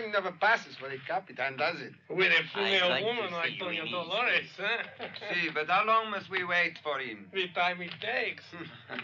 time never passes for a captain, does it? With a female like woman like Doña Dolores, huh? See, si, but how long must we wait for him? The time it takes.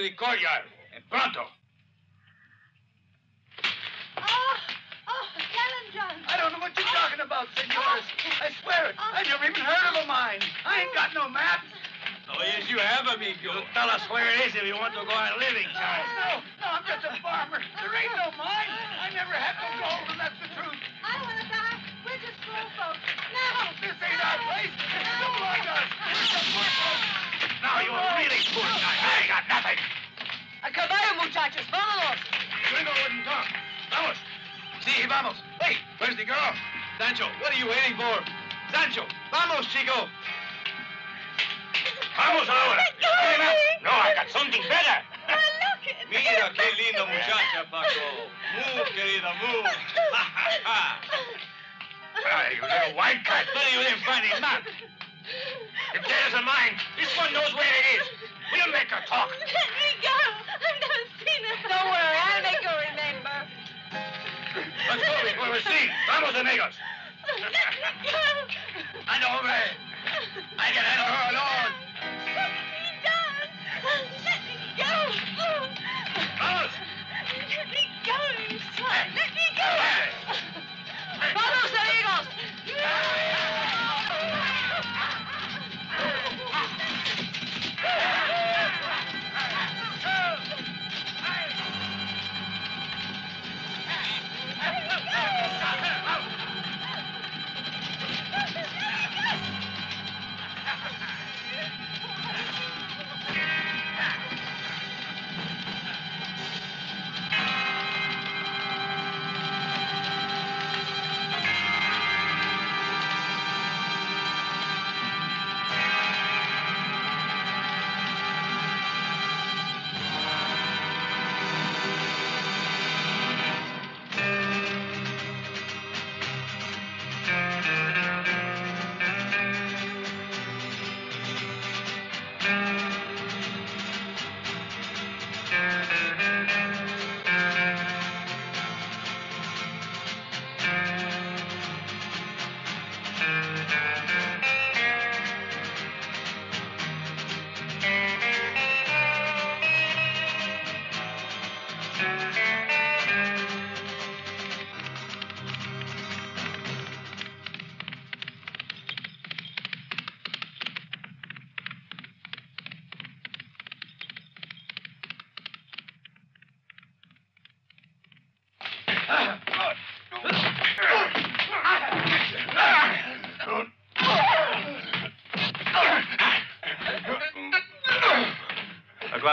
di coglia. È pronto.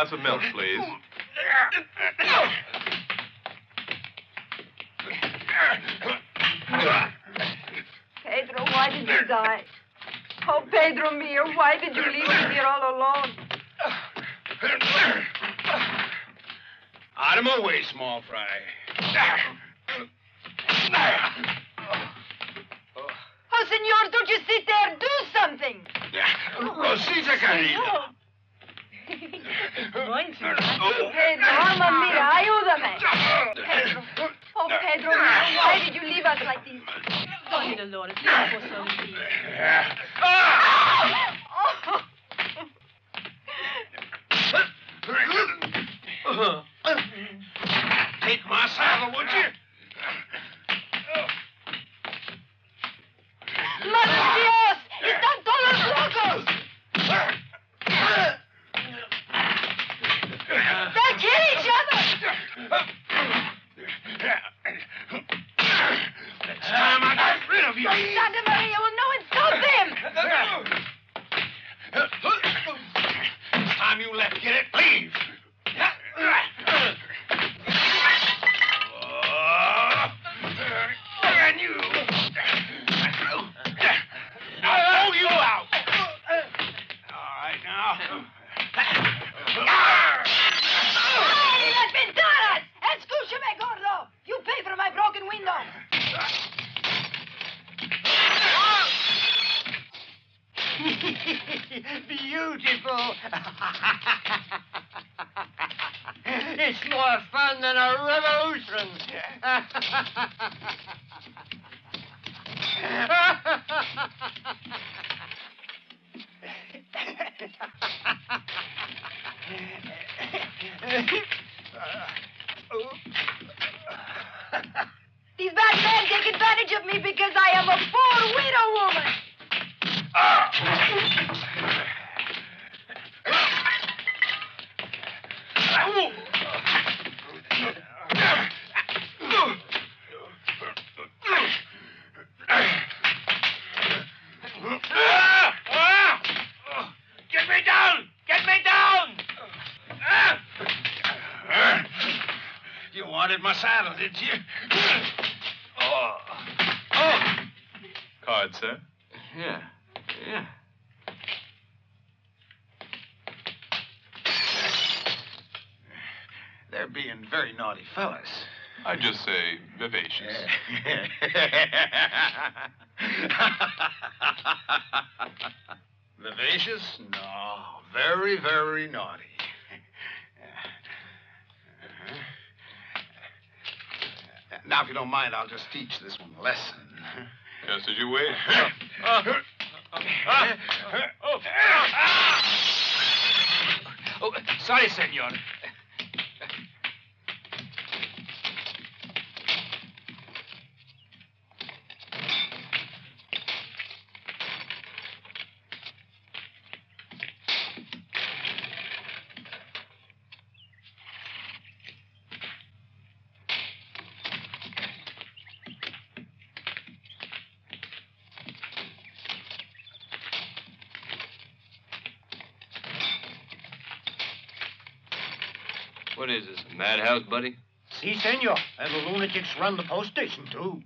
Glass of milk, please. Pedro, why did you die? Oh, Pedro mio, why did you leave me here all alone? Out of my way, small fry. Saddle, did you? Oh. Oh. Card, sir. Yeah, yeah. They're being very naughty fellas. I'd just say vivacious. Vivacious? No. Very, very naughty. Now, if you don't mind, I'll just teach this one a lesson. Just as you wish. Oh, sorry, senor. What is madhouse, buddy? si, senor. And the lunatics run the post station, too.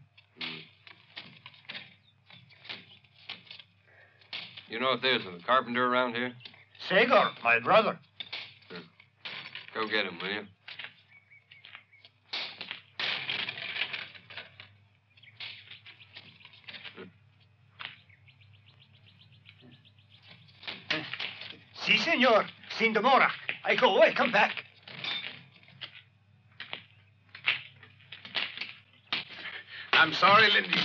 You know if there's a carpenter around here? Sagar, my brother. Go get him, will you? Si, senor. Sin demora. I go away, come back. I'm sorry, Lindy,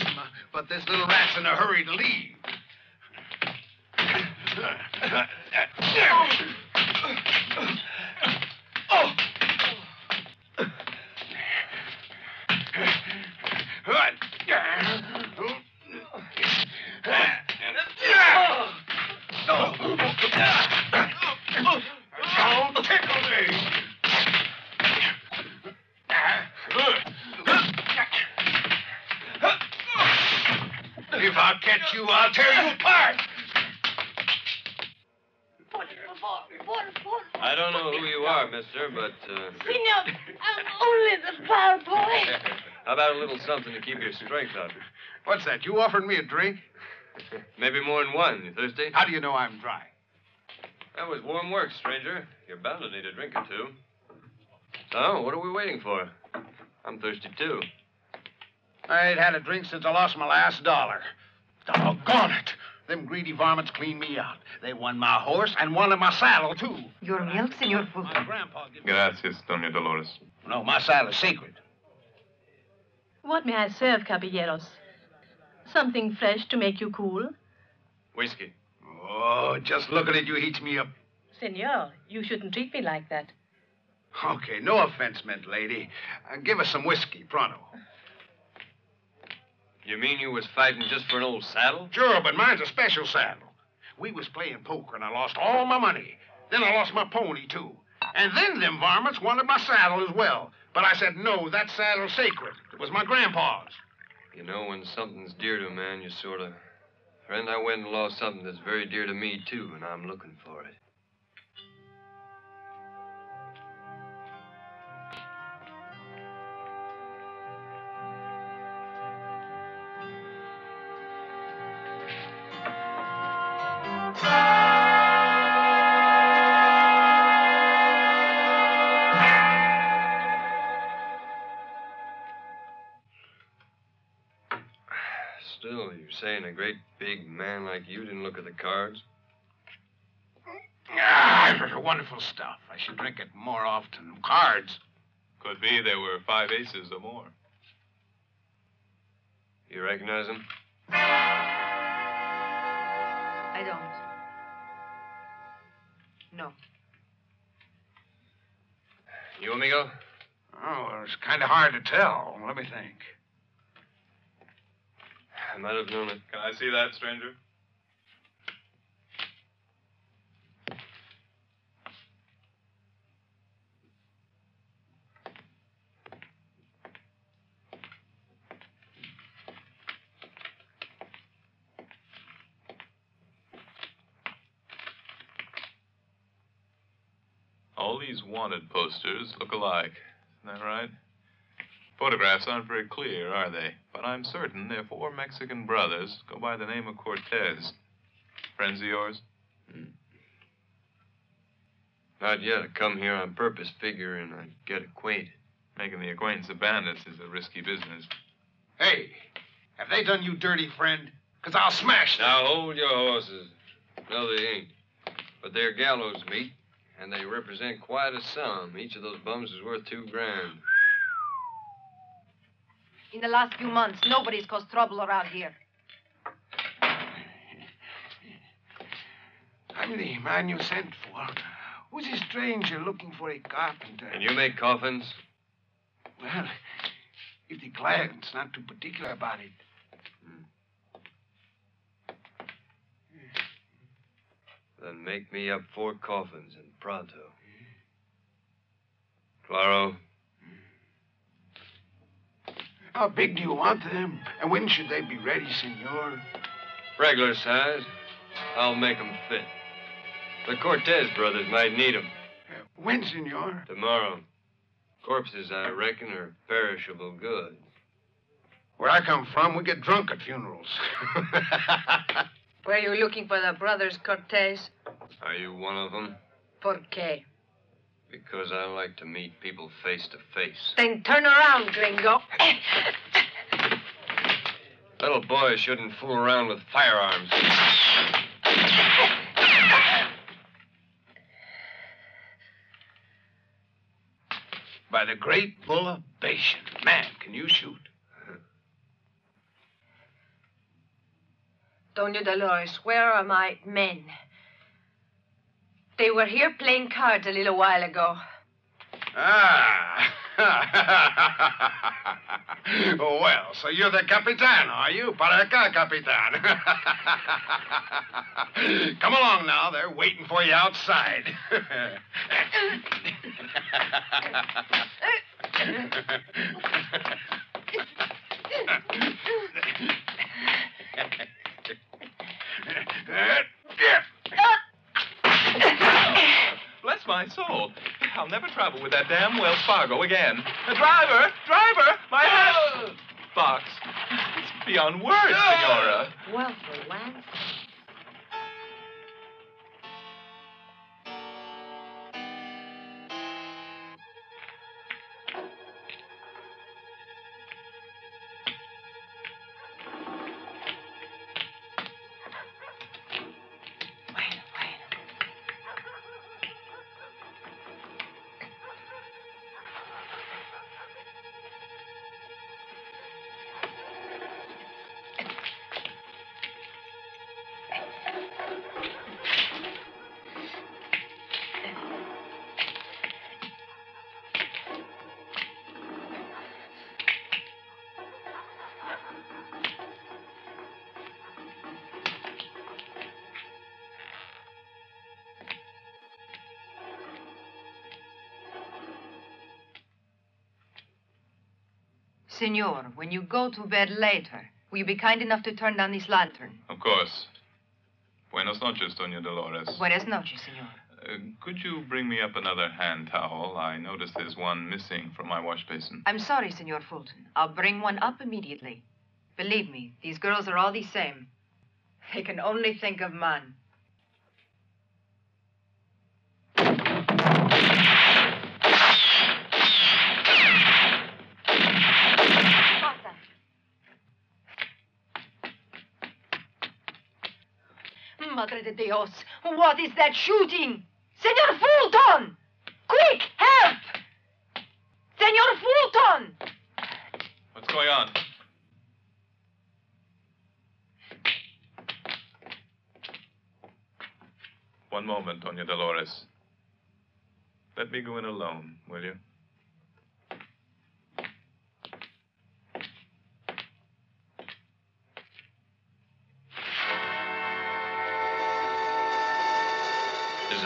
but this little rat's in a hurry to leave. If I catch you, I'll tear you apart. Por favor, por favor. I don't know who you are, mister, but uh, Senor, I'm only the bar boy. how about a little something to keep your strength up? What's that? You offering me a drink? Maybe more than one. You thirsty? How do you know I'm dry? That was warm work, stranger. You're bound to need a drink or two. So, what are we waiting for? I'm thirsty, too. I ain't had a drink since I lost my last dollar. Doggone it. Them greedy varmints cleaned me out. They won my horse and wanted my saddle, too. Your milk, Senor Full. My grandpa gave me... Gracias, Doña Dolores. No, my saddle's sacred. What may I serve, caballeros? Something fresh to make you cool? Whiskey. Oh, just looking at it, you heats me up. Senor, you shouldn't treat me like that. Okay, no offense meant, lady. Uh, give us some whiskey, pronto. You mean you was fighting just for an old saddle? Sure, but mine's a special saddle. We was playing poker, and I lost all my money. Then I lost my pony, too. And then them varmints wanted my saddle as well. But I said, no, that saddle's sacred. It was my grandpa's. You know, when something's dear to a man, you sort of. Friend, I went and lost something that's very dear to me, too, and I'm looking for it. Saying a great big man like you didn't look at the cards? Ah, wonderful stuff. I should drink it more often. Cards. Could be there were five aces or more. You recognize him? I don't. No. You, amigo? Oh, it's kind of hard to tell. Let me think. I might have known it. Can I see that, stranger? All these wanted posters look alike. Isn't that right? Photographs aren't very clear, are they? But I'm certain they're four Mexican brothers go by the name of Cortez. Friends of yours? Hmm. Not yet. I come here on purpose, figuring I'd get acquainted. Making the acquaintance of bandits is a risky business. Hey, have they done you dirty, friend? Because I'll smash them. Now hold your horses. No, they ain't. But they're gallows meat, and they represent quite a sum. Each of those bums is worth two grand. In the last few months, nobody's caused trouble around here. I'm the man you sent for. Who's a stranger looking for a carpenter? And you make coffins? Well, if the client's not too particular about it. Then make me up four coffins and pronto. Claro, How big do you want them? And when should they be ready, senor? regular size. I'll make 'em fit. The Cortez brothers might need 'em Uh, when, senor? tomorrow. Corpses, I reckon, are perishable goods. Where I come from, we get drunk at funerals. Were you looking for the brothers Cortez? Are you one of 'em? Por qué? Because I like to meet people face to face. Then turn around, gringo. Little boys shouldn't fool around with firearms. By the great bullabation. Man, can you shoot? Doña Dolores, where are my men? They were here playing cards a little while ago. Ah. well, so you're the Capitan, are you? Para acá, Capitan. Come along now. They're waiting for you outside. my soul. I'll never travel with that damn Wells Fargo again. Uh, driver! Driver! My hat! Box. It's beyond words, Senora. Well, for Lance. Senor, when you go to bed later, will you be kind enough to turn down this lantern? Of course. Buenas noches, Doña Dolores. Buenas noches, senor. Uh, could you bring me up another hand towel? I noticed there's one missing from my wash basin. I'm sorry, Senor Fulton. I'll bring one up immediately. Believe me, these girls are all the same. They can only think of man. Madre de Dios, what is that shooting? Senor Fulton! Quick, help! Senor Fulton! What's going on? One moment, Doña Dolores. Let me go in alone, will you?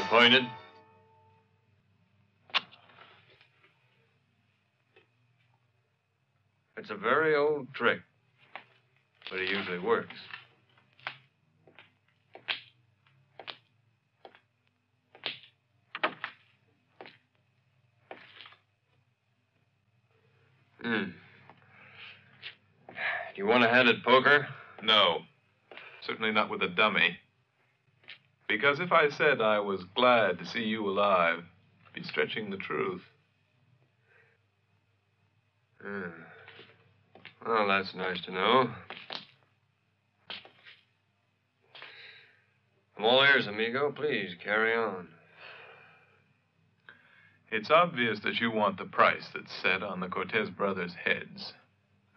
Disappointed? It's a very old trick, but it usually works. Hmm. You want a hand at poker? No. Certainly not with a dummy. Because if I said I was glad to see you alive, I'd be stretching the truth. Hmm. Well, that's nice to know. I'm all ears, amigo. Please carry on. It's obvious that you want the price that's set on the Cortez brothers' heads.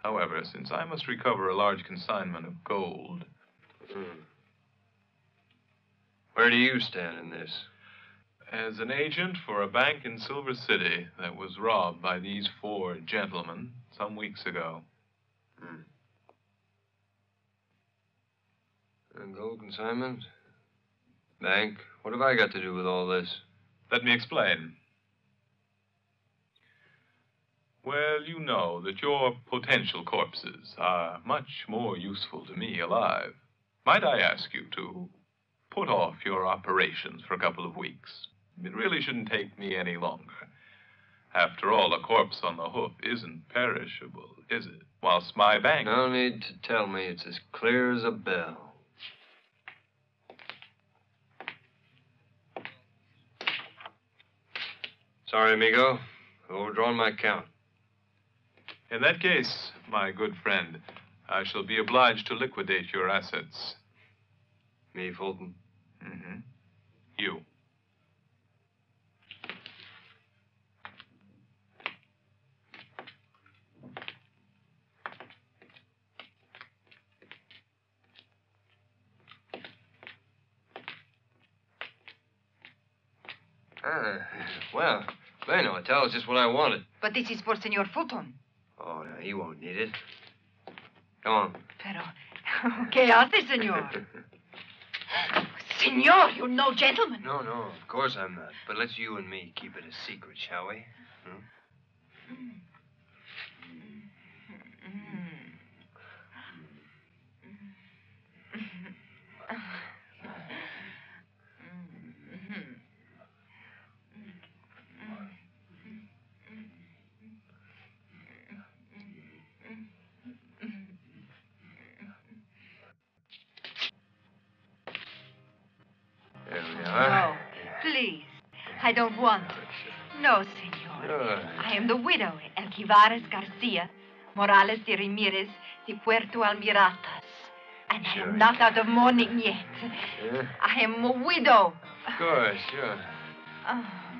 However, since I must recover a large consignment of gold, Hmm. Where do you stand in this? as an agent for a bank in Silver City that was robbed by these four gentlemen some weeks ago, hmm. A gold consignment? Bank? What have I got to do with all this? let me explain. Well, you know that your potential corpses are much more useful to me alive. Might I ask you to put off your operations for a couple of weeks? It really shouldn't take me any longer. After all, a corpse on the hoof isn't perishable, is it? Whilst my bank. No need to tell me. It's as clear as a bell. Sorry, amigo. Overdrawn my account. In that case, my good friend, I shall be obliged to liquidate your assets. Me, Fulton. Mm-hmm. You. Ah, well, bueno, tell us just what I wanted. But this is for Senor Fulton. Oh, no, he won't need it. Come on. Pero, ¿qué hace, senor? senor, you're no gentleman. No, no, of course I'm not. But let's you and me keep it a secret, shall we? Hmm? I don't want. No, senor. Sure. I am the widow, Elquivares Garcia, Morales de Ramirez de Puerto Almiratas. And I am not out of mourning yet. Yeah, I am a widow. of course, sure. Oh.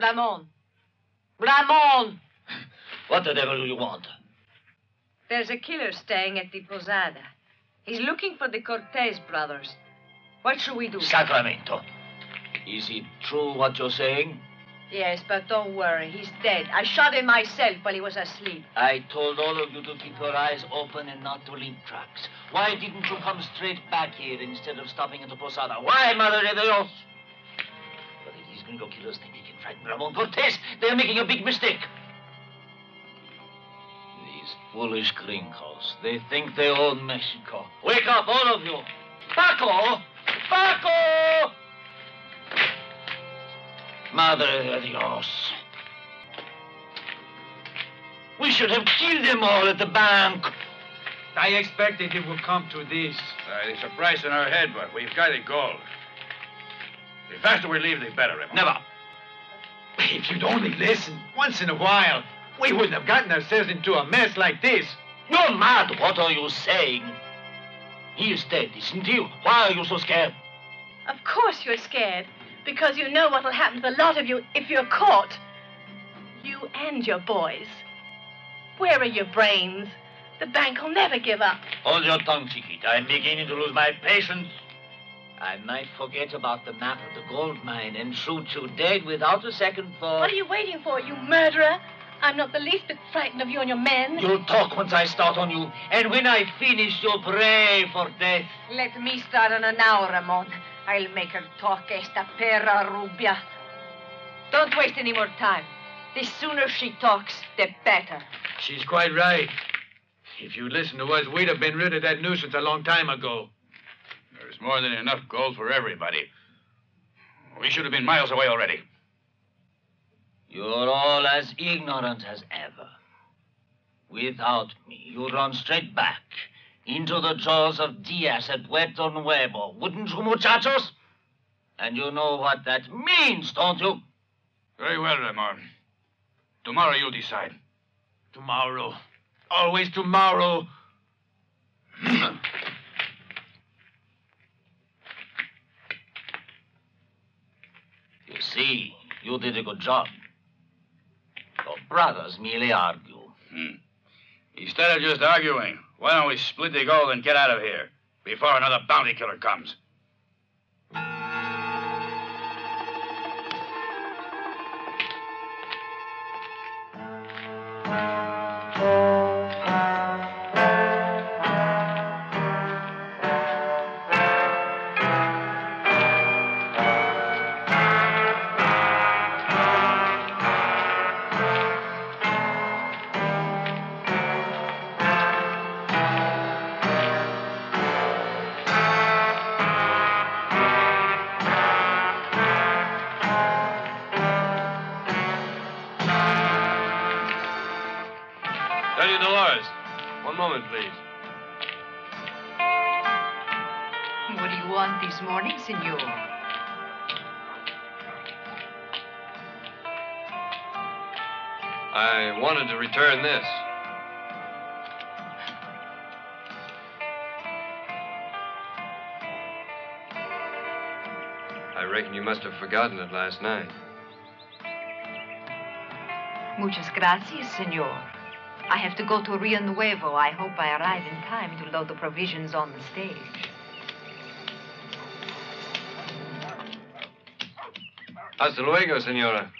Ramon. Ramon! What the devil do you want? There's a killer staying at the Posada. He's looking for the Cortez brothers. What should we do? Sacramento. Is it true what you're saying? Yes, but don't worry. He's dead. I shot him myself while he was asleep. I told all of you to keep your eyes open and not to leave tracks. Why didn't you come straight back here instead of stopping at the Posada? Why, Madre de Dios? But if these gringo killers think they can frighten Ramon Cortez, they're making a big mistake. These foolish gringos. They think they own Mexico. Wake up, all of you. Paco! Paco! Madre de Dios. We should have killed them all at the bank. I expected it would come to this. Uh, there's a price on our head, but we've got it gold. The faster we leave, the better, Ramon. Never. If you'd only listen once in a while, we wouldn't have gotten ourselves into a mess like this. You're mad. What are you saying? He is dead, isn't he? Why are you so scared? Of course you're scared, because you know what'll happen to the lot of you if you're caught. You and your boys. Where are your brains? The bank will never give up. Hold your tongue, Chiquita. I'm beginning to lose my patience. I might forget about the map of the gold mine and shoot you dead without a second thought. What are you waiting for, you murderer? I'm not the least bit frightened of you and your men. You'll talk once I start on you, and when I finish, you'll pray for death. Let me start on her now, Ramon. I'll make her talk, esta perra rubia. Don't waste any more time. The sooner she talks, the better. She's quite right. If you'd listened to us, we'd have been rid of that nuisance a long time ago. There's more than enough gold for everybody. We should have been miles away already. You're all as ignorant as ever. Without me, you run straight back into the jaws of Diaz at Puerto Nuevo, wouldn't you, muchachos? And you know what that means, don't you? Very well, Ramon. Tomorrow you'll decide. Tomorrow. Always tomorrow. You see, you did a good job. Your brothers merely argue. Hmm. Instead of just arguing, why don't we split the gold and get out of here before another bounty killer comes? Senor? I wanted to return this. I reckon you must have forgotten it last night. Muchas gracias, senor. I have to go to Rio Nuevo. I hope I arrive in time to load the provisions on the stage. Hasta luego, senora.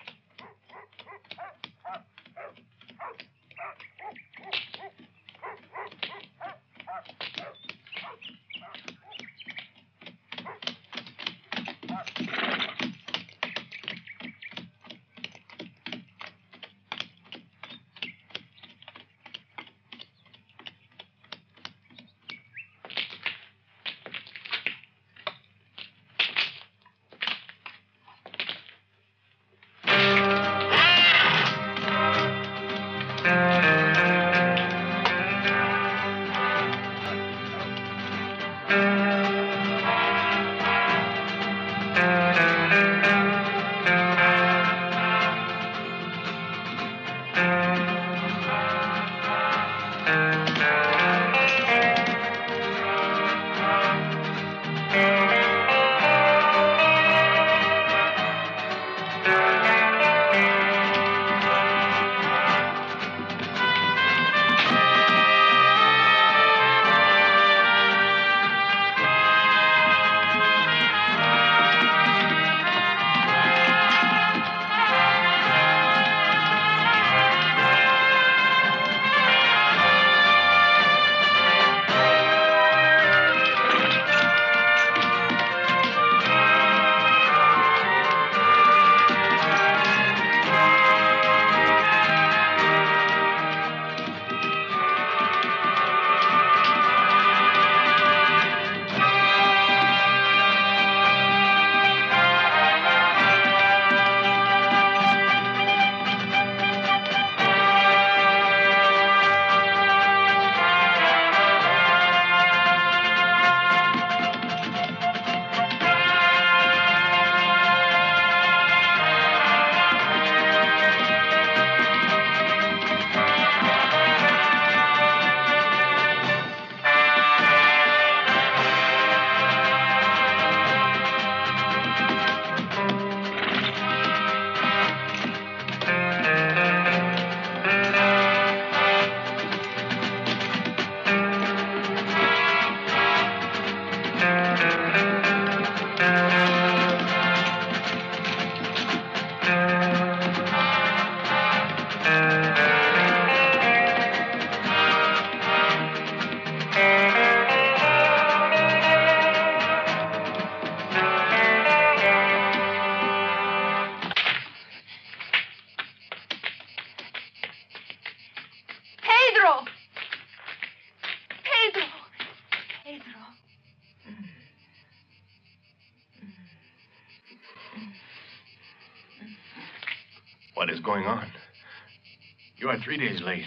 Three days late.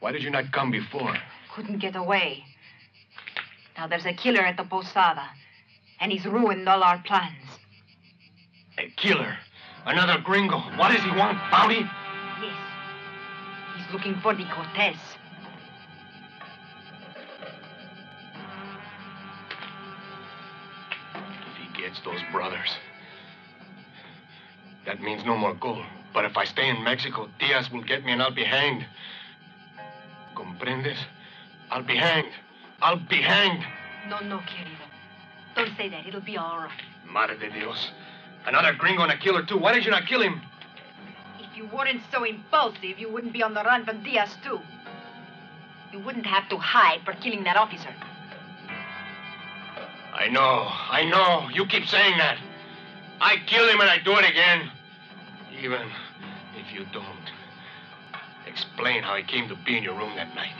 Why did you not come before? Couldn't get away. Now there's a killer at the posada, and he's ruined all our plans. A killer. Another gringo. What does he want? Bounty? Yes. He's looking for the Cortez. If he gets those brothers, that means no more gold. But if I stay in Mexico, Diaz will get me and I'll be hanged. Comprendes? I'll be hanged. I'll be hanged. No, no, querido. Don't say that. It'll be all right. Madre de Dios. Another gringo and a killer, too. Why did you not kill him? If you weren't so impulsive, you wouldn't be on the run from Diaz, too. You wouldn't have to hide for killing that officer. I know. I know. You keep saying that. I kill him and I do it again. Even if you don't. Explain how he came to be in your room that night.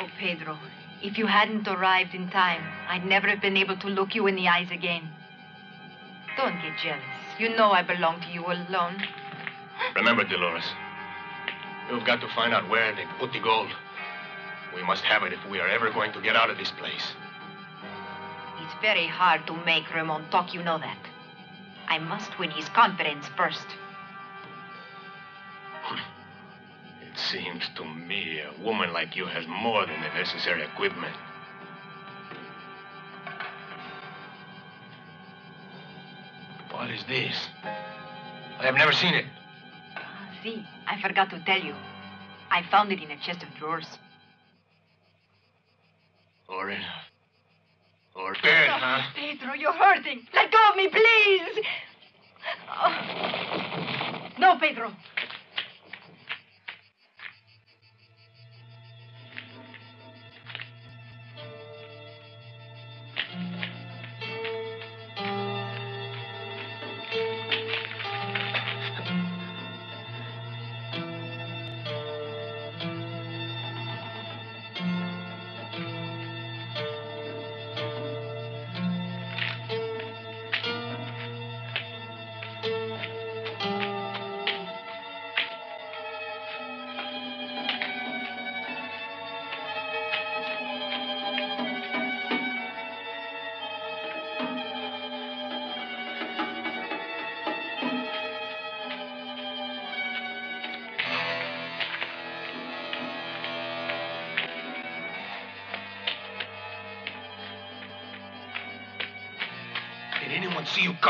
Oh, Pedro, if you hadn't arrived in time, I'd never have been able to look you in the eyes again. Don't get jealous. You know I belong to you alone. Remember, Dolores, you've got to find out where they put the gold. We must have it if we are ever going to get out of this place. It's very hard to make Ramon talk, you know that. I must win his confidence first. It seems to me a woman like you has more than the necessary equipment. What is this? I have never seen it. Ah, See, I forgot to tell you. I found it in a chest of drawers. Or in. Or bed, huh? Pedro, you're hurting. Let go of me, please. Oh. No, Pedro.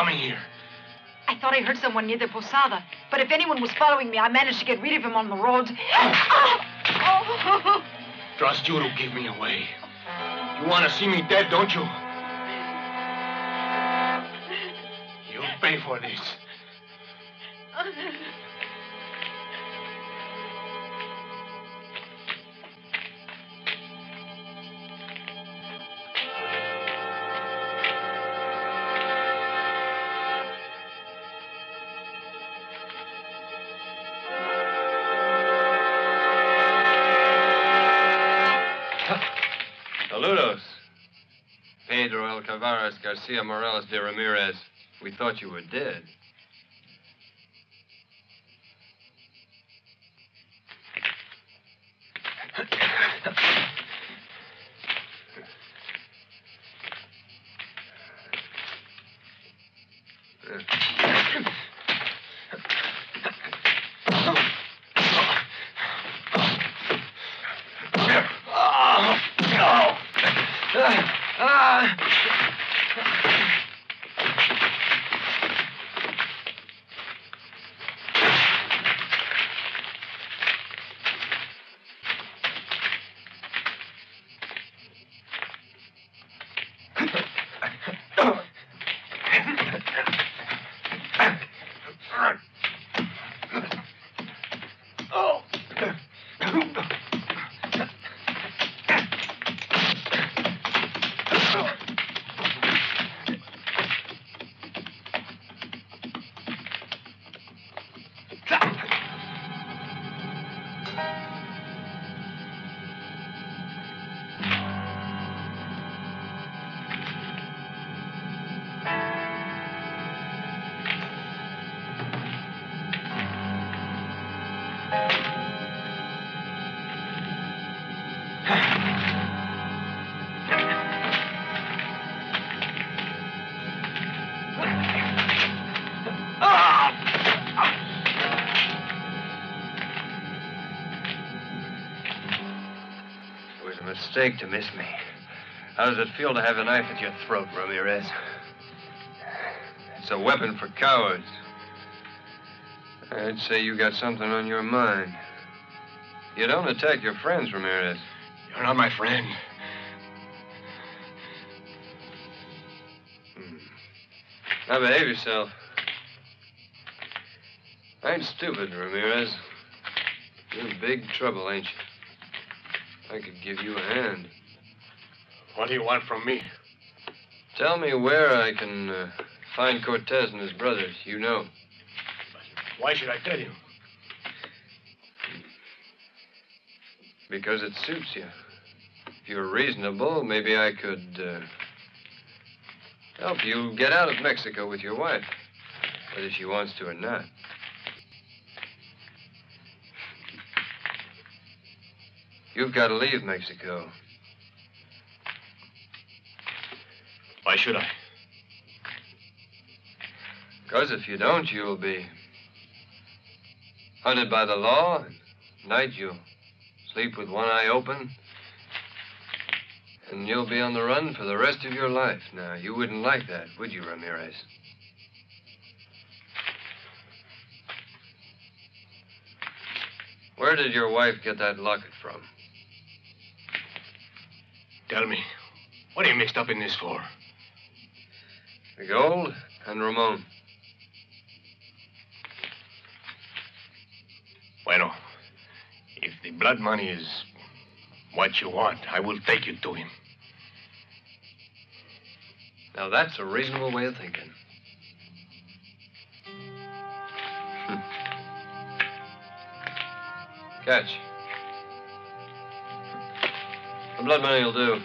Coming here? I thought I heard someone near the posada, but if anyone was following me, I managed to get rid of him on the road. Oh. Trust you to give me away. You want to see me dead, don't you? You'll pay for this. Garcia Morales de Ramirez. We thought you were dead. Mistake to miss me. How does it feel to have a knife at your throat, Ramirez? It's a weapon for cowards. I'd say you got something on your mind. You don't attack your friends, Ramirez. You're not my friend. Hmm. Now behave yourself. I ain't stupid, Ramirez. You're in big trouble, ain't you? I could give you a hand. What do you want from me? Tell me where I can uh, find Cortez and his brothers. You know. Why should I tell you? Because it suits you. If you're reasonable, maybe I could uh, help you get out of Mexico with your wife, whether she wants to or not. You've got to leave Mexico. Why should I? Because if you don't, you'll be hunted by the law. And night you'll sleep with one eye open. And you'll be on the run for the rest of your life. Now, you wouldn't like that, would you, Ramirez? Where did your wife get that locket from? Tell me, what are you mixed up in this for? The gold and Ramon. Bueno, if the blood money is what you want, I will take you to him. Now, that's a reasonable way of thinking. Hmm. Catch. The blood money will do.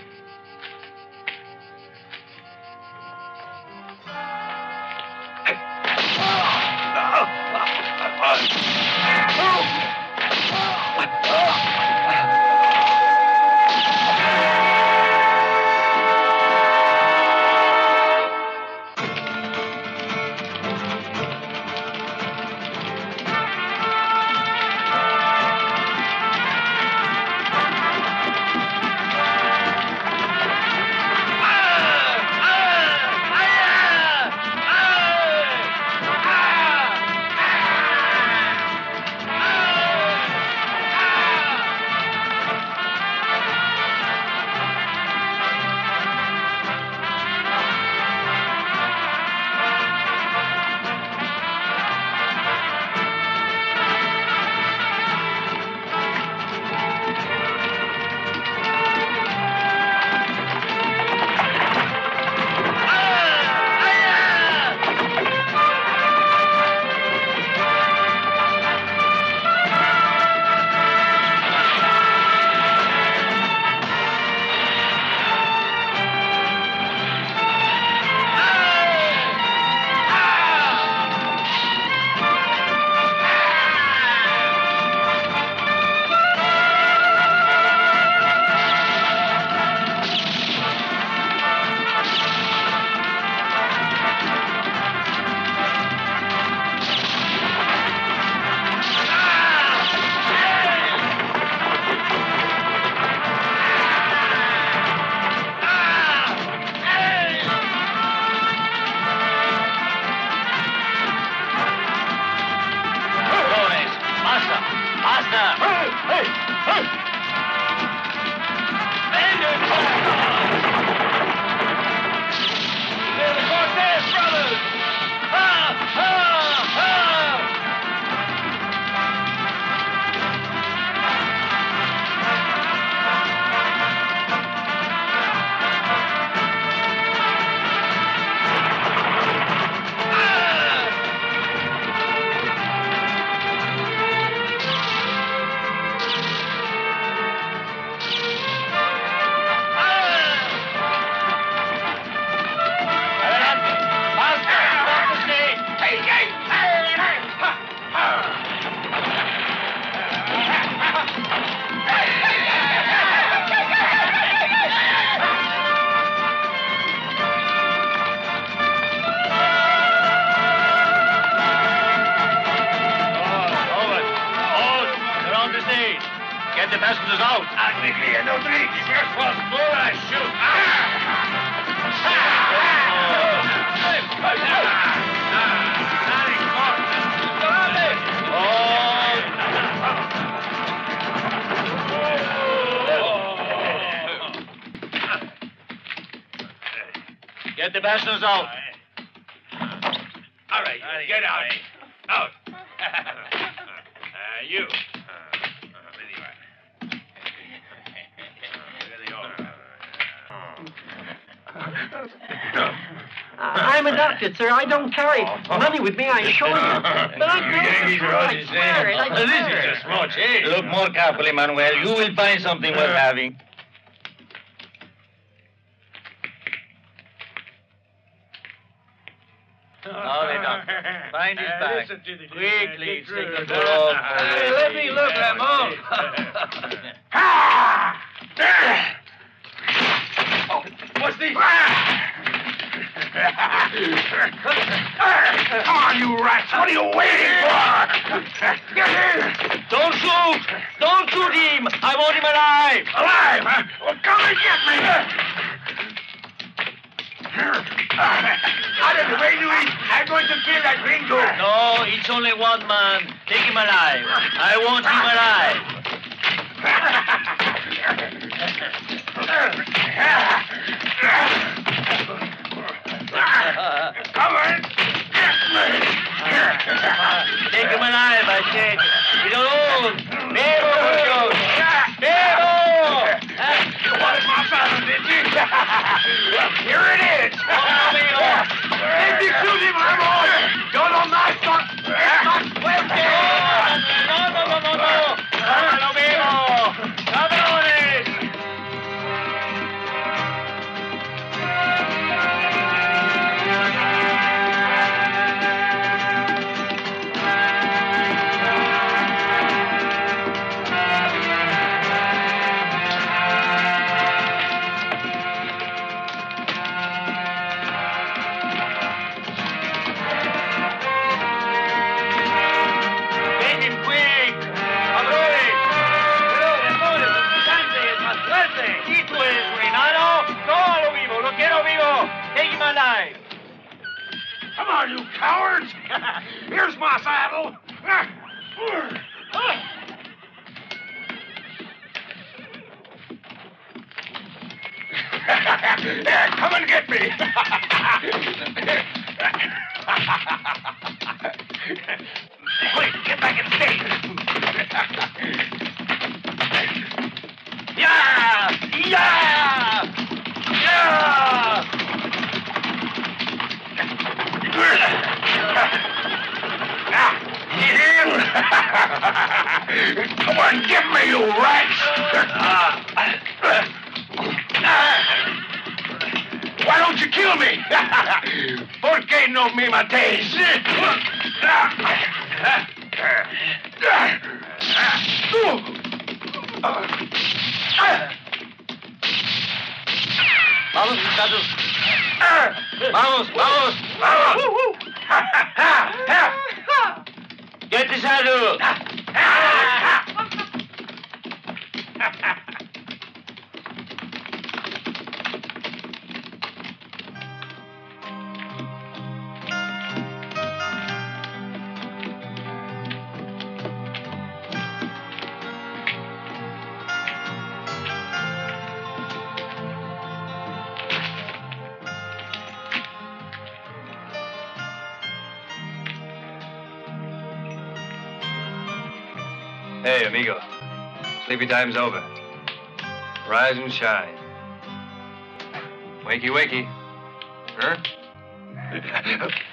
Get out. All right, you get out. Out. uh, you. Uh, uh, I'm a doctor, sir. I don't carry money with me, I assure you. But I You Yankees are I on his swear it, This is swear it. just small change. Eh? Look more carefully, Manuel. You will find something worth uh, having. All right, doctor. Find his uh, bag. Quickly, take the door. Hey, let me look, Ramon. Ah! Oh, what's this? Ah! Come on, you rats! What are you waiting for? Get here! Don't shoot! Don't shoot him! I want him alive! Alive? Huh? Well, come and get me! Out of the way, Luis! I'm going to kill that gringo! No, it's only one man. Take him alive. I want him alive. Come on! Take him alive, I said. He's alone. Vivo, muchachos. Vivo! What is my son, did you? Here it is! Did you shoot him, Ramon? Yo no más, no, cowards! Here's my saddle! Yeah, come and get me! Come on, get me, you rats! Why don't you kill me? ¿Por qué no me matéis? Vamos, muchachos. Vamos, vamos. Get the Sleepy time's over. Rise and shine. Wakey, wakey. Huh?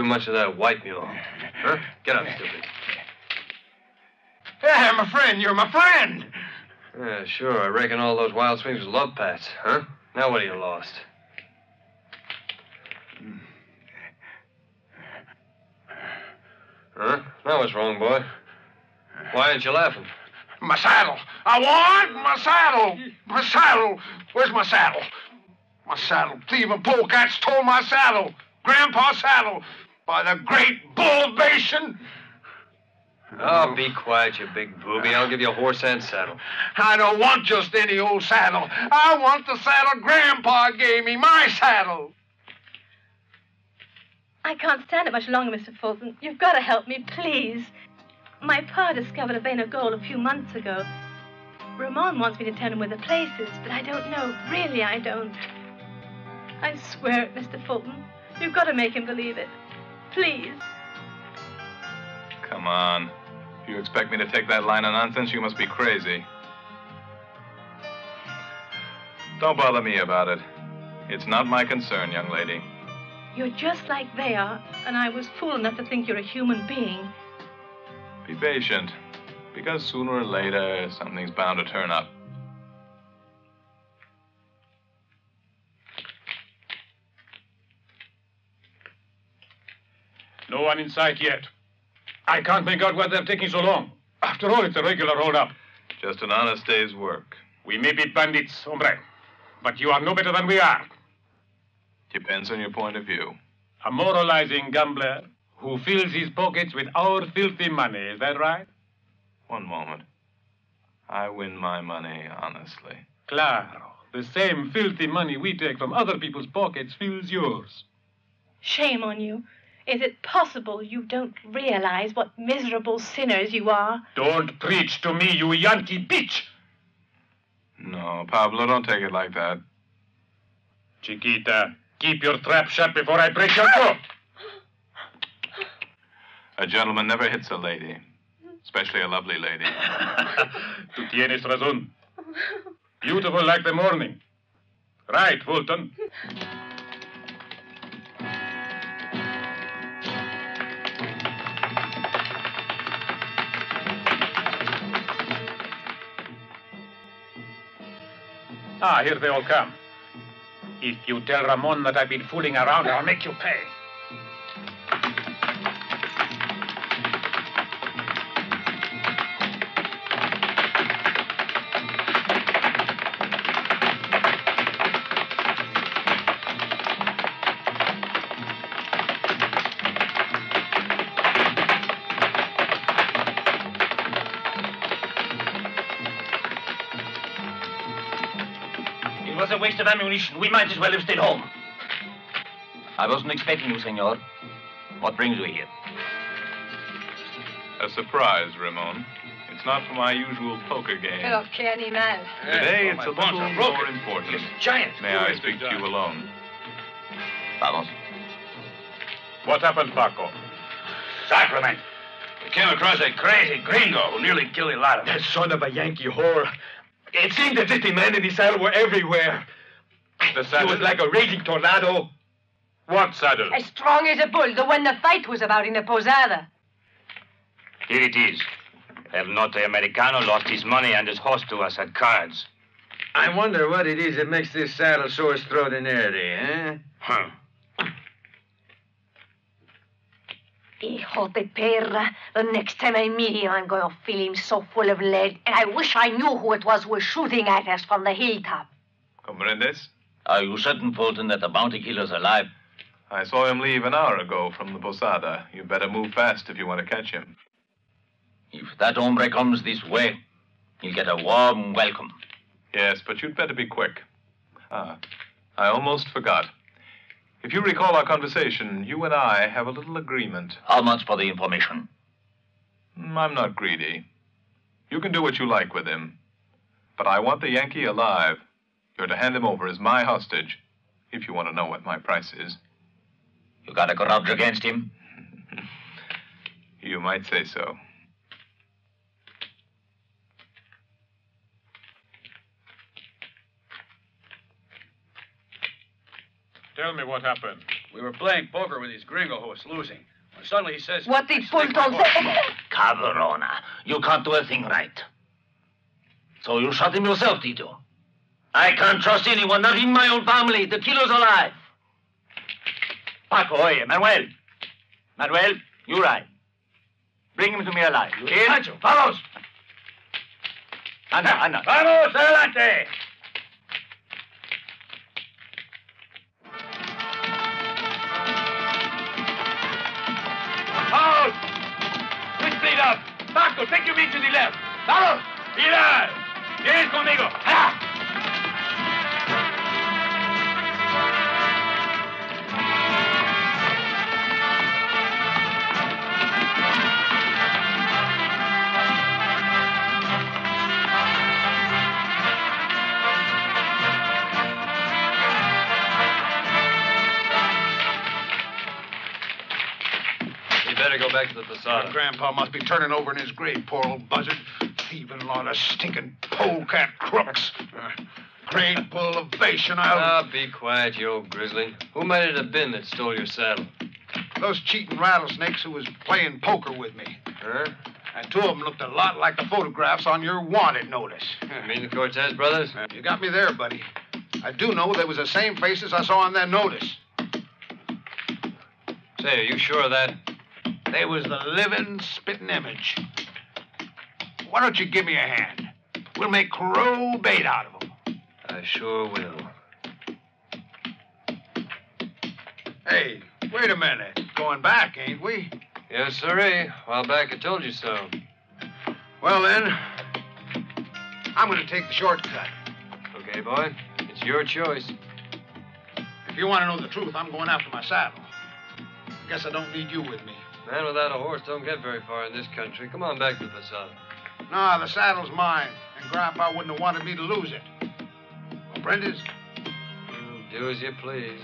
too much of that white mule. Huh? Get up, stupid. Yeah, my friend, you're my friend. Yeah, sure. I reckon all those wild swings was love pats, huh? Now what are you lost? Huh? Now, what's wrong, boy? Why aren't you laughing? My saddle. I want my saddle. My saddle. Where's my saddle? My saddle. Thieving polecats stole my saddle. Grandpa's saddle. By the great bull basin. Oh, be quiet, you big booby. I'll give you a horse and saddle. I don't want just any old saddle. I want the saddle Grandpa gave me. My saddle. I can't stand it much longer, Mr. Fulton. You've got to help me, please. My pa discovered a vein of gold a few months ago. Ramon wants me to tell him where the place is, but I don't know. Really, I don't. I swear it, Mr. Fulton. You've got to make him believe it. Please. Come on. If you expect me to take that line of nonsense, you must be crazy. Don't bother me about it. It's not my concern, young lady. You're just like they are, and I was fool enough to think you're a human being. Be patient, because sooner or later, something's bound to turn up. No one in sight yet. I can't make out why they're taking so long. After all, it's a regular hold-up. Just an honest day's work. We may be bandits, hombre, but you are no better than we are. Depends on your point of view. A moralizing gambler who fills his pockets with our filthy money. Is that right? One moment. I win my money honestly. Claro. The same filthy money we take from other people's pockets fills yours. Shame on you. Is it possible you don't realize what miserable sinners you are? Don't preach to me, you Yankee bitch! No, Pablo, don't take it like that. Chiquita, keep your trap shut before I break your throat. A gentleman never hits a lady, especially a lovely lady. Tu tienes razón. Beautiful like the morning. Right, Fulton. Ah, here they all come. If you tell Ramon that I've been fooling around, I'll make you pay. Of ammunition. We might as well have stayed home. I wasn't expecting you, senor. What brings you here? A surprise, Ramon. It's not for my usual poker game. Pero qué animal. Today Oh, it's my a bones little are broken. more important. It's giant. May I speak to you alone? Vamos. What happened, Paco? Sacrament. We came across a crazy gringo who nearly killed a lot of us. That son of a Yankee whore. It seemed as if the men in the saddle were everywhere. The It saddle. was like a raging tornado. What saddle? As strong as a bull, the one the fight was about in the posada. Here it is. El Norte Americano lost his money and his horse to us at cards. I wonder what it is that makes this saddle so extraordinary, eh? Huh. Hijo de perra. The next time I meet him, I'm going to fill him so full of lead. And I wish I knew who it was who was shooting at us from the hilltop. Comprendes? Are you certain, Fulton, that the bounty killer's alive? I saw him leave an hour ago from the posada. You'd better move fast if you want to catch him. If that hombre comes this way, he'll get a warm welcome. Yes, but you'd better be quick. Ah, I almost forgot. If you recall our conversation, you and I have a little agreement. How much for the information? Mm, I'm not greedy. You can do what you like with him. But I want the Yankee alive. You're to hand him over as my hostage, if you want to know what my price is. You got a grudge against him? You might say so. Tell me what happened. We were playing poker with this gringo who was losing. When suddenly he says. What did Fulton say? Cabrona, you can't do a thing right. So you shot him yourself, did you? I can't trust anyone, not even my own family. The killer's alive. Paco, oye, Manuel. Manuel, you ride. Bring him to me alive. Kid. Pancho. Vamos. Anda, anda. Vamos, adelante. Vamos. Switch speed up. Marco, take your meat to the left. Vamos. Mira. Vienes conmigo. ¡Ah! Go back to the Posada. Grandpa must be turning over in his grave, poor old buzzard. Thieving lot of stinking polecat crooks. Uh, great elevation, I'll... Ah, be quiet, you old grizzly. Who might it have been that stole your saddle? Those cheating rattlesnakes who was playing poker with me. Huh? And two of them looked a lot like the photographs on your wanted notice. You mean the Cortez brothers? You got me there, buddy. I do know they was the same faces I saw on that notice. Say, are you sure of that? They was the living, spitting image. Why don't you give me a hand? We'll make crow bait out of them. I sure will. Hey, wait a minute. Going back, ain't we? Yes, sirree. A while back I told you so. Well, then, I'm going to take the shortcut. Okay, boy. It's your choice. If you want to know the truth, I'm going after my saddle. I guess I don't need you with me. Man without a horse don't get very far in this country. Come on back to the Posada. No, the saddle's mine, and Grandpa wouldn't have wanted me to lose it. Well, Brenda's, Do as you please.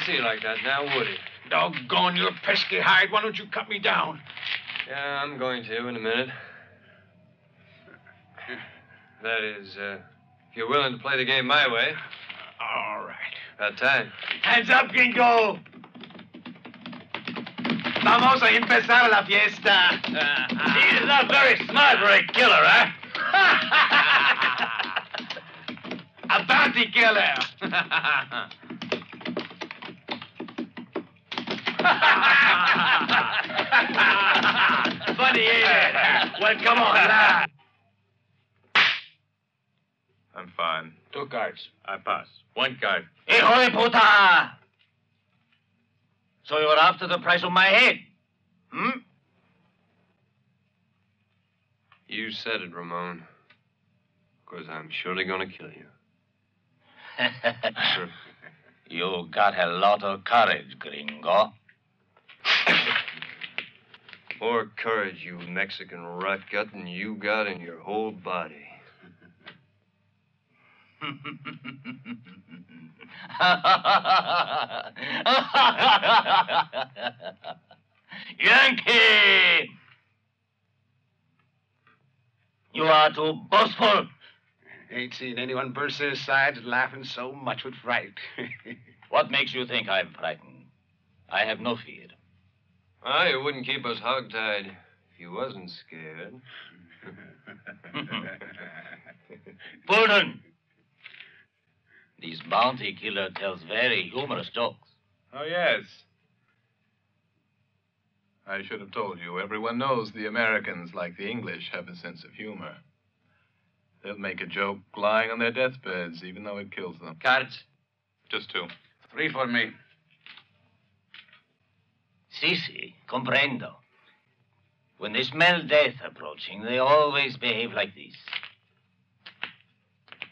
To see you like that now, would he? Doggone your pesky hide. Why don't you cut me down? Yeah, I'm going to in a minute. That is, uh, if you're willing to play the game my way. All right. About time. Hands up, Gringo. Vamos a empezar la fiesta. He's not very smart for a killer, huh? a bounty killer. Funny, ain't it? Well, come on, lad. I'm fine. Two cards. I pass. One card. Hijo de puta! So you're after the price of my head? Hmm? You said it, Ramon. Because I'm surely going to kill you. you got a lot of courage, gringo. More courage, you Mexican rat gut, than you got in your whole body. Yankee! You are too boastful. Ain't seen anyone burst their sides laughing so much with fright. What makes you think I'm frightened? I have no fear. Ah, you wouldn't keep us hogtied if you wasn't scared. Bolden! This bounty killer tells very humorous jokes. Oh, yes. I should have told you. Everyone knows the Americans, like the English, have a sense of humor. They'll make a joke lying on their deathbeds, even though it kills them. Cards? Just two. Three for me. Si, si, comprendo. When they smell death approaching, they always behave like this.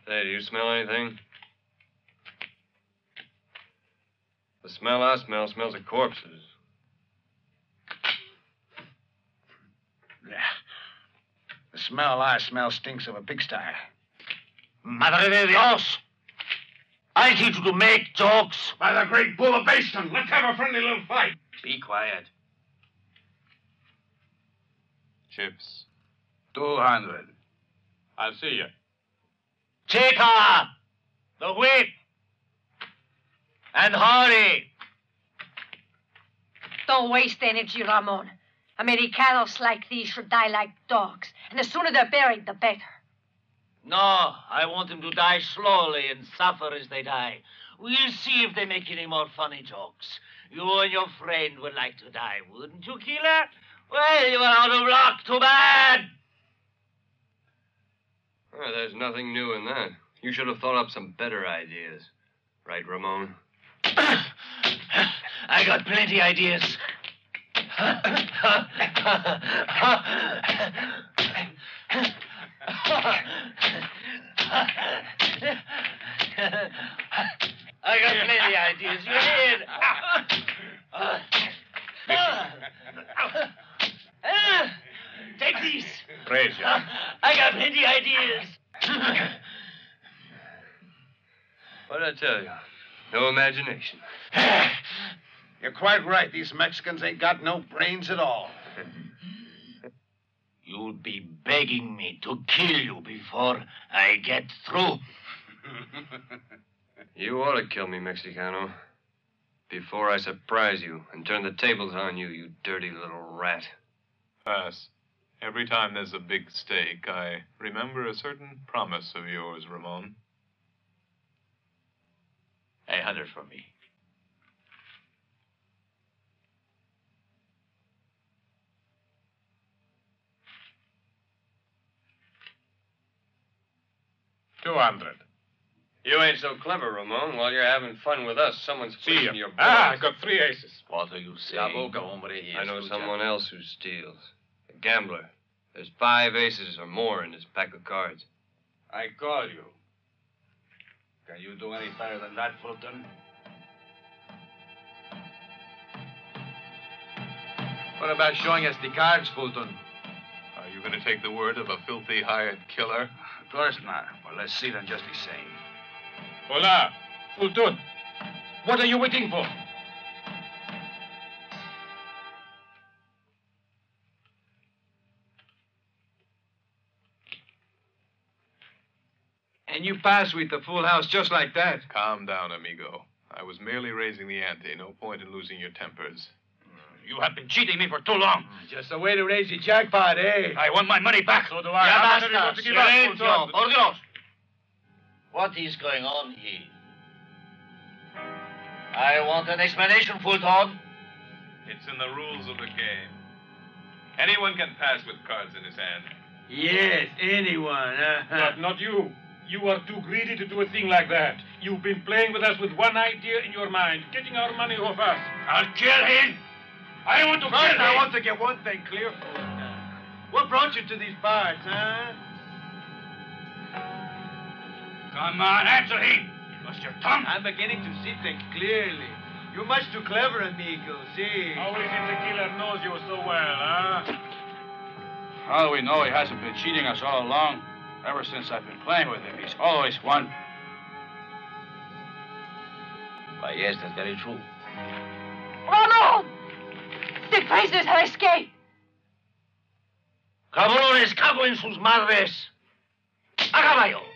Hey, do you smell anything? The smell I smell smells of corpses. The smell I smell stinks of a pigsty. Madre de Dios! I teach you to make jokes. By the great bull of Baston, let's have a friendly little fight. Be quiet. Chips. 200. I'll see you. Chica! The whip! And hurry! Don't waste energy, Ramon. Americanos like these should die like dogs, and the sooner they're buried, the better. No, I want them to die slowly and suffer as they die. We'll see if they make any more funny jokes. You and your friend would like to die, wouldn't you, Keeler? Well, you are out of luck. Too bad. Oh, there's nothing new in that. You should have thought up some better ideas. Right, Ramon? I got plenty ideas. I got plenty ideas. You hear? Take these. Praise you. I got plenty ideas. What'd I tell you? No imagination. You're quite right. These Mexicans ain't got no brains at all. You'll be begging me to kill you before I get through. You ought to kill me, Mexicano. Before I surprise you and turn the tables on you, you dirty little rat. Pass. Every time there's a big stake, I remember a certain promise of yours, Ramon. A hundred for me. Two hundred. You ain't so clever, Ramon. While you're having fun with us, someone's See fleecing your boys. Ah, I got three aces. What are you saying? boca, hombre? I know someone else who steals. A gambler. There's five aces or more in his pack of cards. I call you. Can you do any better than that, Fulton? What about showing us the cards, Fulton? Are you going to take the word of a filthy hired killer? Of course not. Well, let's see them just the same. Hola, Fulton. What are you waiting for? And you pass with the full house just like that. Calm down, amigo. I was merely raising the ante. No point in losing your tempers. You have been cheating me for too long. Just a way to raise the jackpot, eh? I want my money back. So do I. Ya How much basta. going to give us, Silencio, por Dios. What is going on here? I want an explanation, Fulton. It's in the rules of the game. Anyone can pass with cards in his hand. Yes, anyone. Uh-huh. But not you. You are too greedy to do a thing like that. You've been playing with us with one idea in your mind, getting our money off us. I'll kill him. I want to First, kill I want to get one thing clear. What brought you to these parts, huh? Come on, answer him. Lost your tongue. I'm beginning to see things clearly. You're much too clever, amigo. See? How is it the killer knows you so well, huh? How do we know he hasn't been cheating us all along? Ever since I've been playing with him, he's always won. Why, yes, that's very true. Ramon! The prisoners have escaped. Cabrones, cago en sus madres. A caballo.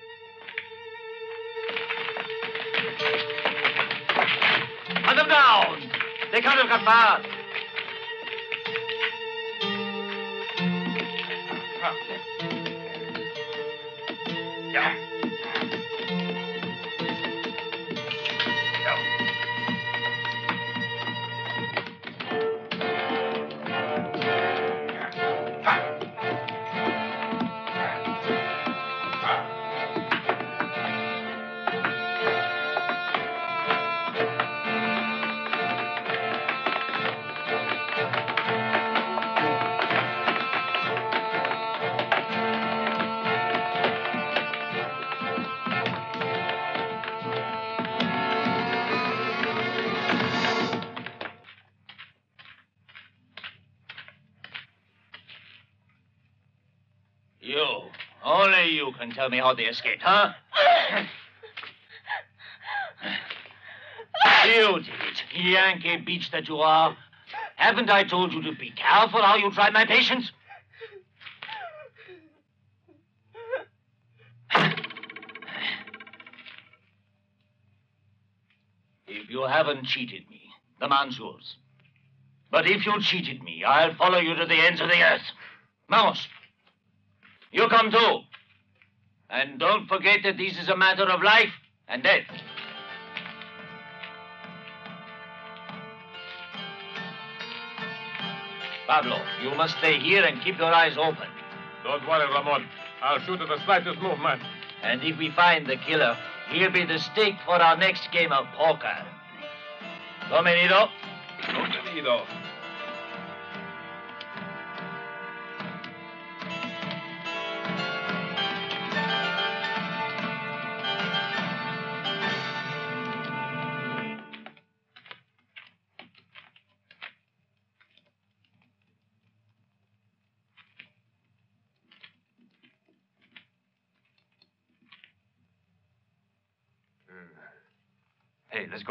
Run them down. They can't have got far. Yeah. Can tell me how they escaped, huh? You did it, Yankee beach that you are. Haven't I told you to be careful how you try my patience? If you haven't cheated me, the man's yours. But if you cheated me, I'll follow you to the ends of the earth. Mouse, you come too. And don't forget that this is a matter of life and death. Pablo, you must stay here and keep your eyes open. Don't worry, Ramon. I'll shoot at the slightest movement. And if we find the killer, he'll be the stake for our next game of poker. Domenido? Contenido.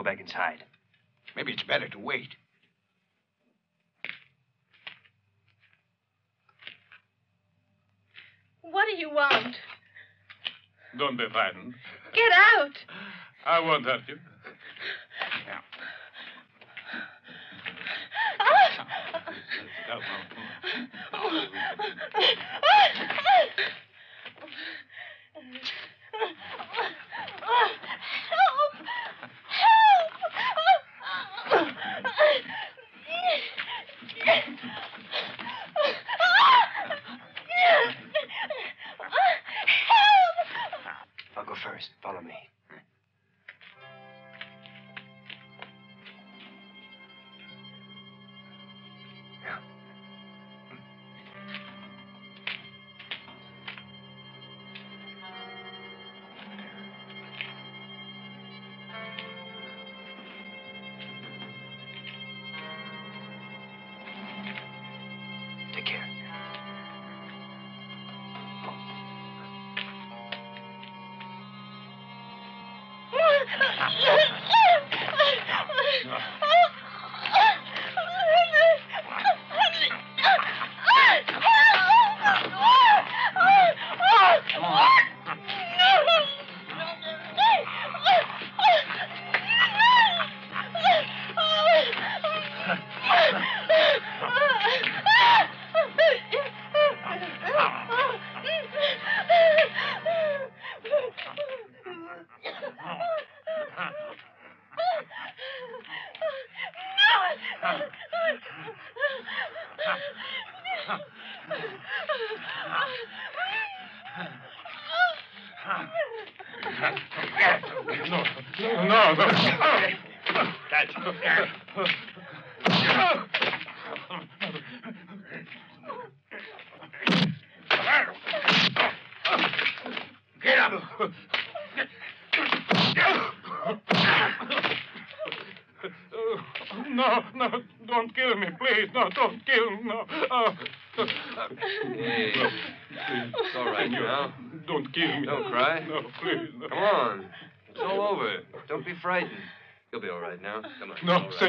Go back inside. Maybe it's better to wait. What do you want? Don't be frightened. Get out. I won't hurt you. I'll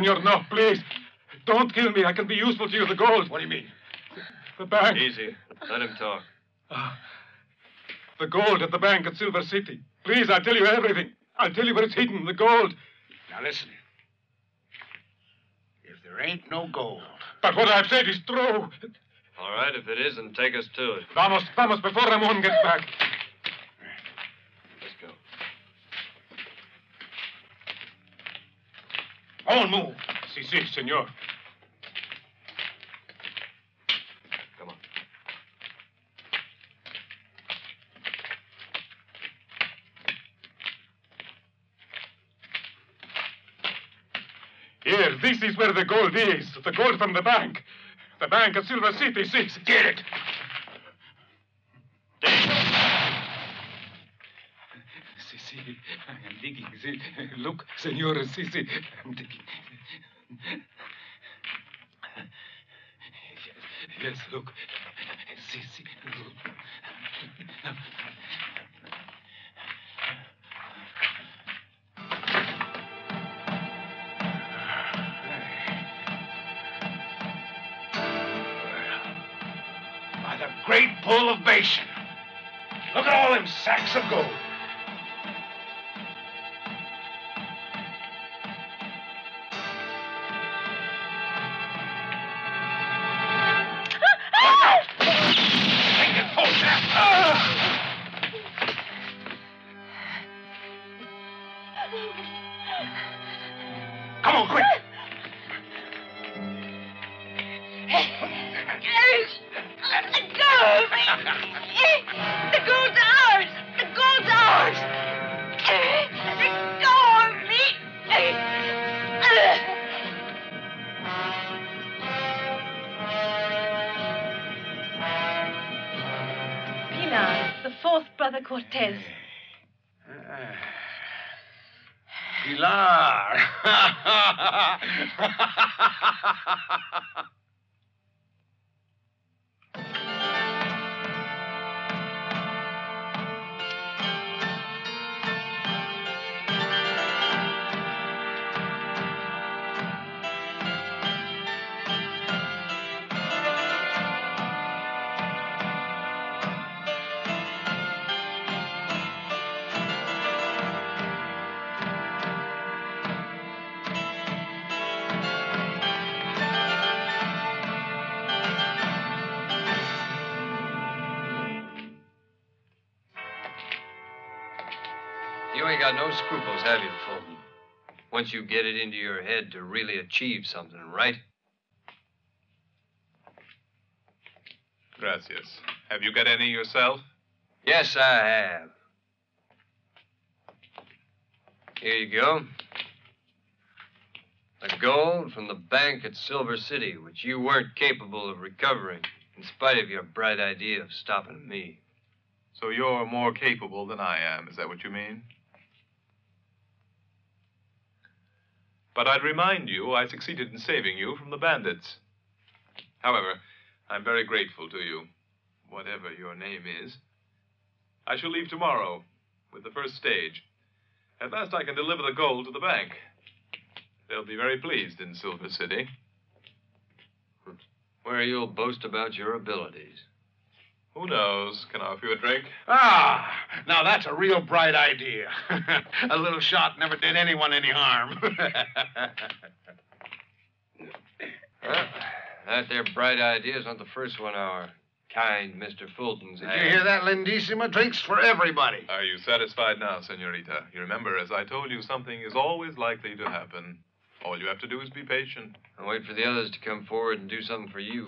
senor, no, please. Don't kill me. I can be useful to you. The gold. What do you mean? The bank. Easy. Let him talk. Ah, the gold at the bank at Silver City. Please, I'll tell you everything. I'll tell you where it's hidden. The gold. Now listen. If there ain't no gold, But what I've said is true. All right, if it isn't, take us to it. Vamos, vamos, before Ramon gets back. Let's go. Oh, on move. Si, si, senor. Come on. Here, this is where the gold is. The gold from the bank. The bank at Silver City. Si, si. Get it. Si, si. I am digging look, Senor Assisi. I'm thinking. Yes, yes, look. Assisi, look. the great pool of Bashan. Look at all them sacks of gold. Achieve something, right? Gracias. Have you got any yourself? Yes, I have. Here you go. The gold from the bank at Silver City, which you weren't capable of recovering, in spite of your bright idea of stopping me. So you're more capable than I am, is that what you mean? But I'd remind you I succeeded in saving you from the bandits. However, I'm very grateful to you, whatever your name is. I shall leave tomorrow with the first stage. At last I can deliver the gold to the bank. They'll be very pleased in Silver City. Where you'll boast about your abilities. Who knows? Can I offer you a drink? Ah, now that's a real bright idea. a little shot never did anyone any harm. Well, that there bright idea is not the first one our kind Mr. Fulton's had. Did you hear that, Lindissima? Drinks for everybody. Are you satisfied now, senorita? You remember, as I told you, something is always likely to happen. All you have to do is be patient. And wait for the others to come forward and do something for you.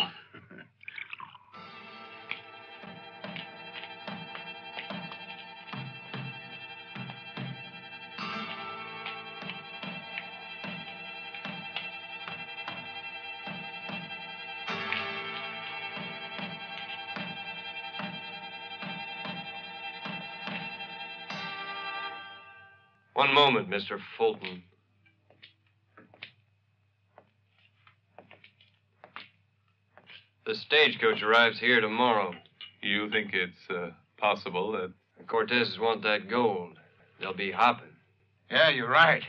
Moment, Mr. Fulton. The stagecoach arrives here tomorrow. You think it's uh, possible that. The Cortezes want that gold. They'll be hopping. Yeah, you're right.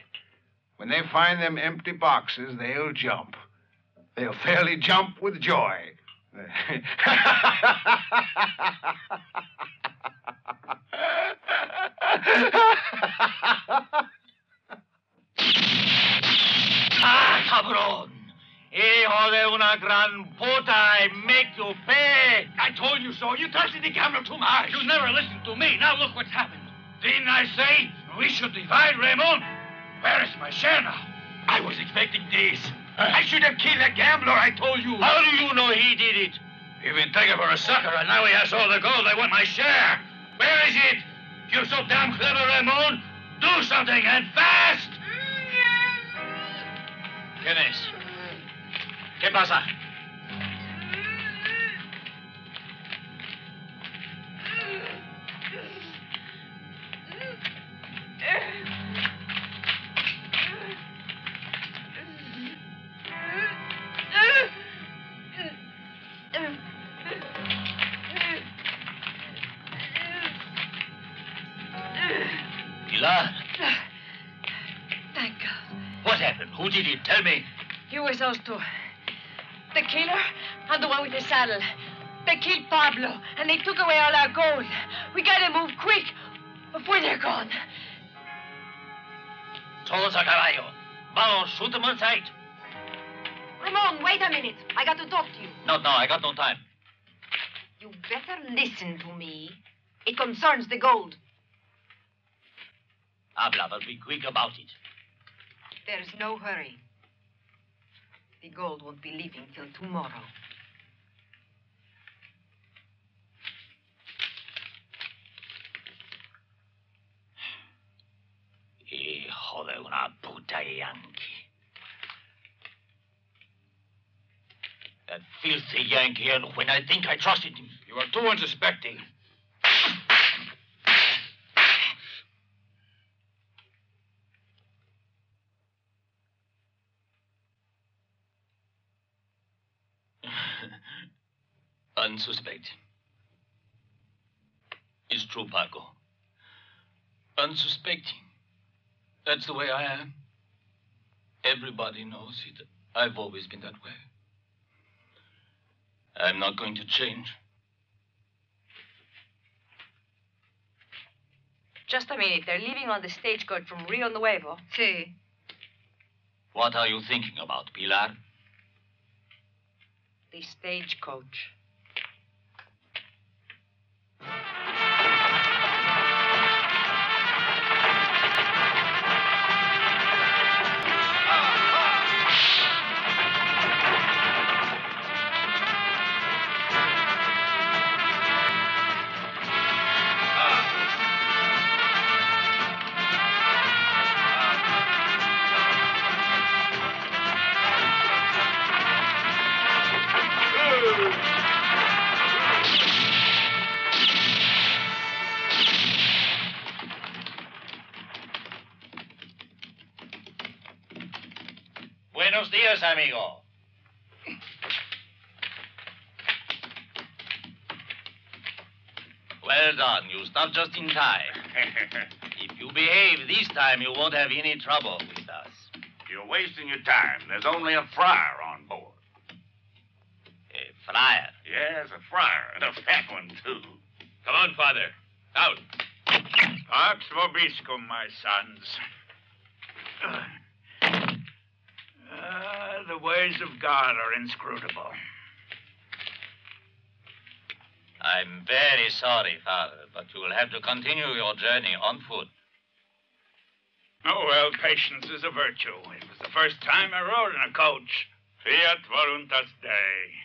When they find them empty boxes, they'll jump. They'll fairly jump with joy. ¡Ah, cabrón! Hijo eh, de una gran puta, I make you pay! I told you so. You trusted the gambler too much. You never listened to me. Now look what's happened. Didn't I say we should divide, Raymond? Where is my share now? I was expecting this. I should have killed the gambler, I told you. How do you know he did it? You've been taken for a sucker, and now he has all the gold. I want my share. Where is it? You're so damn clever, Raymond. Do something, and fast! ¿Quién es? ¿Qué pasa? Saddle. They killed Pablo, and they took away all our gold. We gotta move quick before they're gone. Todos a caballo. Vamos, shoot them on sight. Ramon, wait a minute. I got to talk to you. No, no, I got no time. You better listen to me. It concerns the gold. Habla, but be quick about it. There's no hurry. The gold won't be leaving till tomorrow. Puta Yankee. That filthy Yankee, and when I think I trusted him. You are too unsuspecting. Unsuspecting. It's true, Paco. Unsuspecting. That's the way I am. Everybody knows it. I've always been that way. I'm not going to change. Just a minute. They're leaving on the stagecoach from Rio Nuevo. See. What are you thinking about, Pilar? The stagecoach. Buenos días, amigo. Well done. You stopped just in time. if you behave this time, you won't have any trouble with us. You're wasting your time. There's only a friar on board. A friar? Yes, a friar, and a fat one, too. Come on, Father. Out. Pax vobiscum, my sons. Uh, the ways of God are inscrutable. I'm very sorry, Father, but you will have to continue your journey on foot. Oh, well, patience is a virtue. It was the first time I rode in a coach. Fiat voluntas Dei.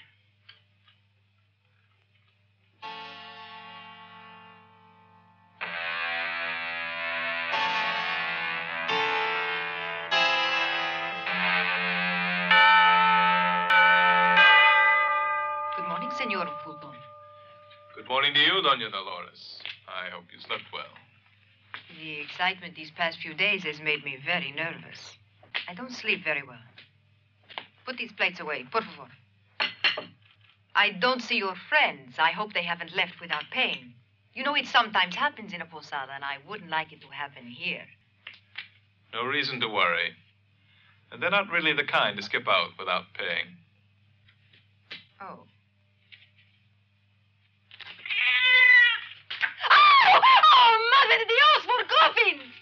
You, Dona Dolores. I hope you slept well. The excitement these past few days has made me very nervous. I don't sleep very well. Put these plates away, por favor. I don't see your friends. I hope they haven't left without paying. You know, it sometimes happens in a posada, and I wouldn't like it to happen here. No reason to worry. And they're not really the kind to skip out without paying. Oh! Oh, Madre de Dios, for coffin!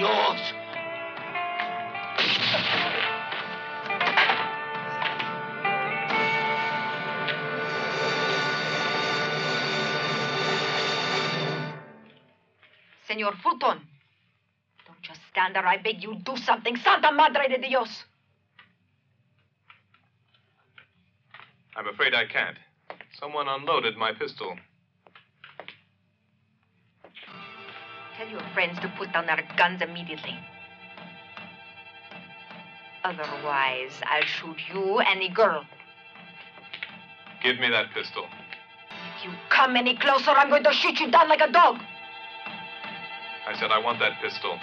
yours. Senor Fulton, don't just stand there. I beg you, do something. Santa Madre de Dios. I'm afraid I can't. Someone unloaded my pistol. Tell your friends to put down their guns immediately. Otherwise, I'll shoot you and the girl. Give me that pistol. If you come any closer, I'm going to shoot you down like a dog. I said I want that pistol.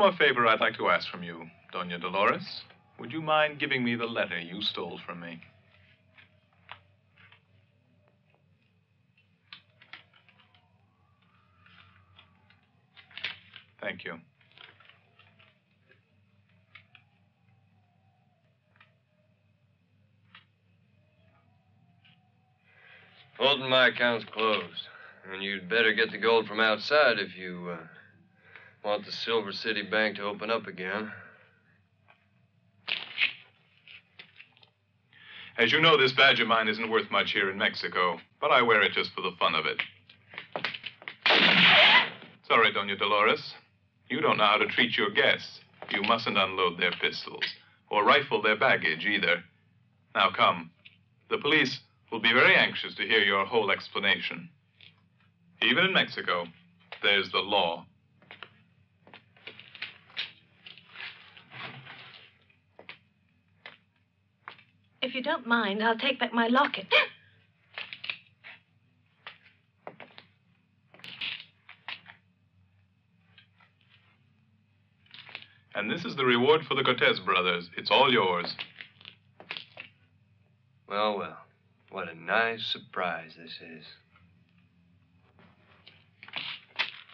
More favor I'd like to ask from you, Dona Dolores. Would you mind giving me the letter you stole from me? Thank you. Fulton, my account's closed. And you'd better get the gold from outside if you uh, want the Silver City Bank to open up again. As you know, this badge of mine isn't worth much here in Mexico, but I wear it just for the fun of it. Sorry, Dona Dolores. You don't know how to treat your guests. You mustn't unload their pistols or rifle their baggage either. Now come. The police will be very anxious to hear your whole explanation. Even in Mexico, there's the law. If you don't mind, I'll take back my locket. And this is the reward for the Cortez brothers. It's all yours. Well, well. What a nice surprise this is.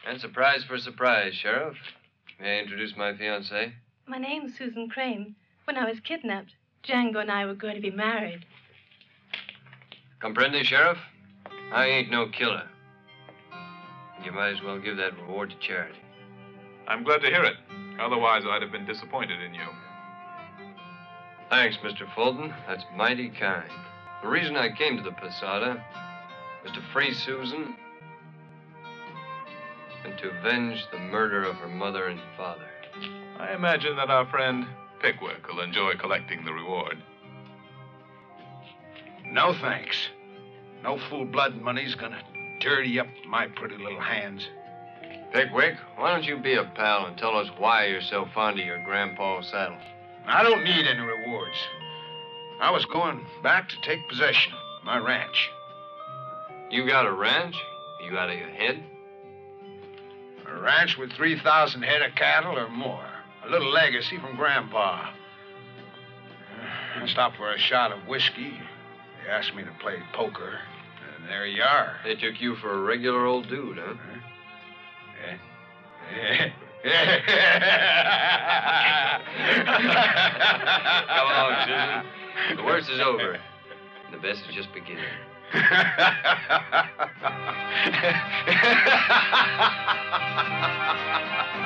And surprise for surprise, Sheriff. May I introduce my fiancée? My name's Susan Crane. When I was kidnapped, Django and I were going to be married. Comprende, Sheriff? I ain't no killer. You might as well give that reward to charity. I'm glad to hear it. Otherwise, I'd have been disappointed in you. Thanks, Mr. Fulton. That's mighty kind. The reason I came to the Posada was to free Susan and to avenge the murder of her mother and father. I imagine that our friend Pickwick will enjoy collecting the reward. No thanks. No full-blood money's gonna dirty up my pretty little hands. Pickwick, why don't you be a pal and tell us why you're so fond of your grandpa's saddle? I don't need any rewards. I was going back to take possession of my ranch. You got a ranch? Are you out of your head? A ranch with 3,000 head of cattle or more. A little legacy from Grandpa. I stopped for a shot of whiskey. They asked me to play poker. And there you are. They took you for a regular old dude, huh? Come along, Susan. The worst is over. The best is just beginning.